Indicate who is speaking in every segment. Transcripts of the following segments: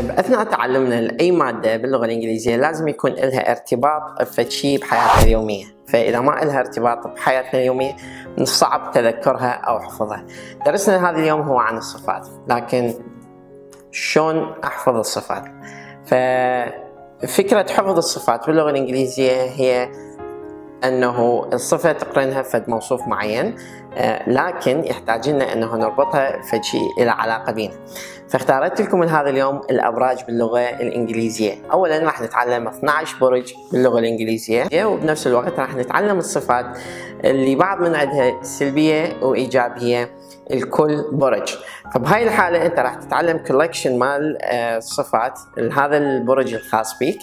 Speaker 1: باثناء تعلمنا لاي مادة باللغة الإنجليزية لازم يكون لها ارتباط بشيء بحياتنا اليومية، فإذا ما لها ارتباط بحياتنا اليومية من الصعب تذكرها أو حفظها. درسنا هذا اليوم هو عن الصفات، لكن شلون أحفظ الصفات؟ ففكرة حفظ الصفات باللغة الإنجليزية هي أنه الصفة تقرنها فد موصوف معين لكن يحتاج لنا انه نربطها فد شيء له علاقة بينا. فاختارت لكم هذا اليوم الأبراج باللغة الإنجليزية. اولا راح نتعلم 12 برج باللغة الإنجليزية وبنفس الوقت راح نتعلم الصفات اللي بعض من عندها سلبية وإيجابية الكل برج. فبهاي الحالة أنت راح تتعلم كولكشن مال الصفات لهذا البرج الخاص بيك.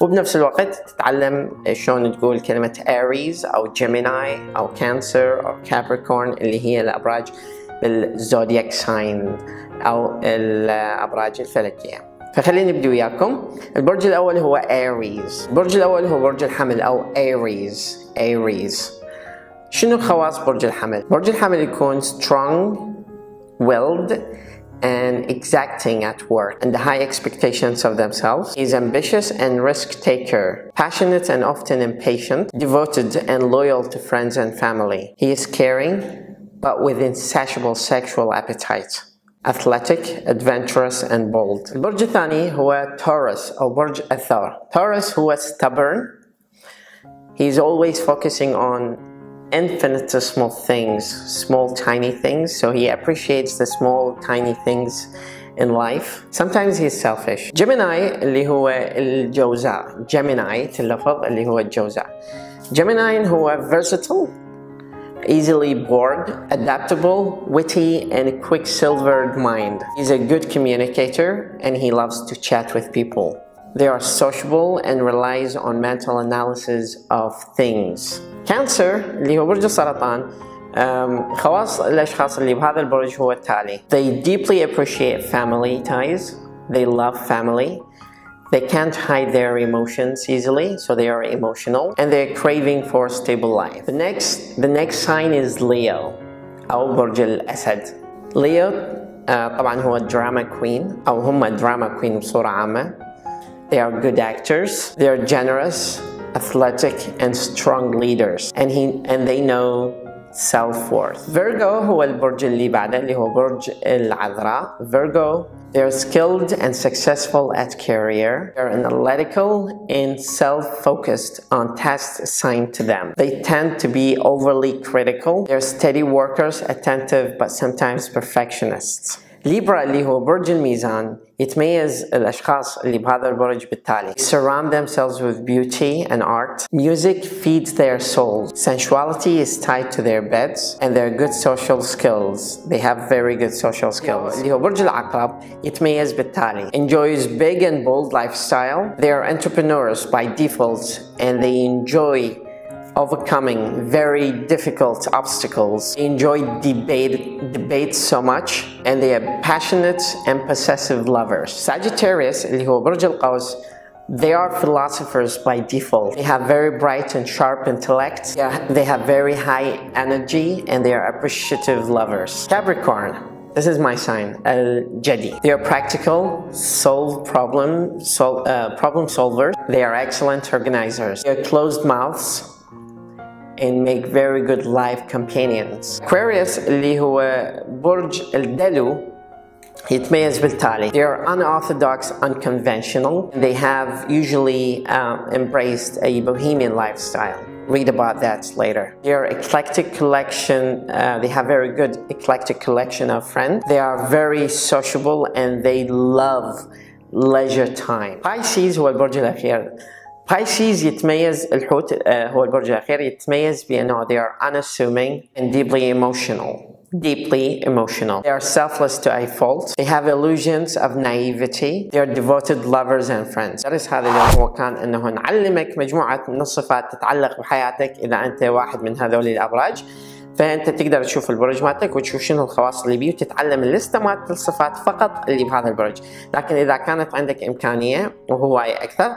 Speaker 1: وبنفس الوقت تتعلم شلون تقول كلمة اريز أو جيميناي أو كانسر أو كابريكورن اللي هي الأبراج بالزودياك ساين أو الأبراج الفلكية. فخلينا نبدي وياكم. البرج الأول هو ايريز البرج الأول هو برج الحمل أو ايريز ايريز شنو خواص برج الحمل برج الحمل يكون strong willed and exacting at work and the high expectations of themselves. He's ambitious and risk taker, passionate and often impatient, devoted and loyal to friends and family. He is caring but with insatiable sexual appetite. athletic, adventurous and bold. البرج الثاني هو Taurus أو برج الثور. Taurus هو stubborn. He's always focusing on infinitesimal things, small tiny things. So he appreciates the small tiny things in life. Sometimes he's selfish. Gemini اللي هو الجوزاء. Gemini تلفظ اللي هو الجوزاء. Gemini هو versatile, easily bored, adaptable, witty, and quick-silvered mind. He's a good communicator and he loves to chat with people. They are sociable and relies on mental analysis of things. Cancer اللي هو برج السرطان خواص الأشخاص اللي بهذا البرج هو التالي. They deeply appreciate family ties. They love family. They can't hide their emotions easily, so they are emotional, and they're craving for a stable life. The next, the next sign is Leo, أو برج الأسد. Leo طبعا هو drama queen أو هم drama queen بصورة عامة. They are good actors. They are generous, athletic, and strong leaders, and he and they know self-worth. Virgo هو البرج اللي بعده اللي هو برج العذراء. Virgo they're skilled and successful at career. They're analytical and self-focused on tasks assigned to them. They tend to be overly critical. They're steady workers, attentive, but sometimes perfectionists. ليبرا اللي هو برج الميزان يتميز الأشخاص اللي بهذا البرج بالتالي surround themselves with beauty and art music feeds their souls sensuality is tied to their beds and their good social skills they have very good social skills اللي هو برج العقرب يتميز بالتالي enjoys big and bold lifestyle they are entrepreneurs by default and they enjoy overcoming very difficult obstacles. They enjoy debate, debate so much and they are passionate and possessive lovers. Sagittarius اللي هو برج القوس they are philosophers by default. They have very bright and sharp intellect. They have very high energy and they are appreciative lovers. Capricorn this is my sign, Al-Jadi. They are practical, solve problem, sol uh, problem solvers. They are excellent organizers. They are closed mouths, and make very good life companions. Aquarius اللي هو برج الدلو يتميز بالتالي They are unorthodox, unconventional. They have usually um, embraced a bohemian lifestyle. Read about that later. Their eclectic collection, uh, they have very good eclectic collection of friends. They are very sociable and they love leisure time. Pisces هو البرج الأخير Pisces يتميز الحوت هو البرج الأخير يتميز بأنه they are unassuming and deeply emotional. Deeply emotional. They are selfless to a fault. They have illusions of naivety. They are devoted lovers and friends. درس هذا اليوم هو كان أنه نعلمك مجموعة من الصفات تتعلق بحياتك إذا أنت واحد من هذول الأبراج فأنت تقدر تشوف البرج مالتك وتشوف شنو الخواص اللي بيه وتتعلم اللسته مالت الصفات فقط اللي بهذا البرج لكن إذا كانت عندك إمكانية وهوايه أكثر آه،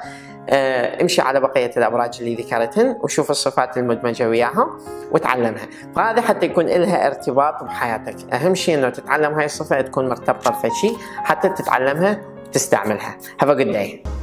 Speaker 1: امشي على بقية الأبراج اللي ذكرتهن وشوف الصفات المدمجة وياها وتعلمها. فهذا حتى يكون لها ارتباط بحياتك. أهم شيء إنه تتعلم هاي الصفة تكون مرتبطة بشيء حتى تتعلمها تستعملها have a good day.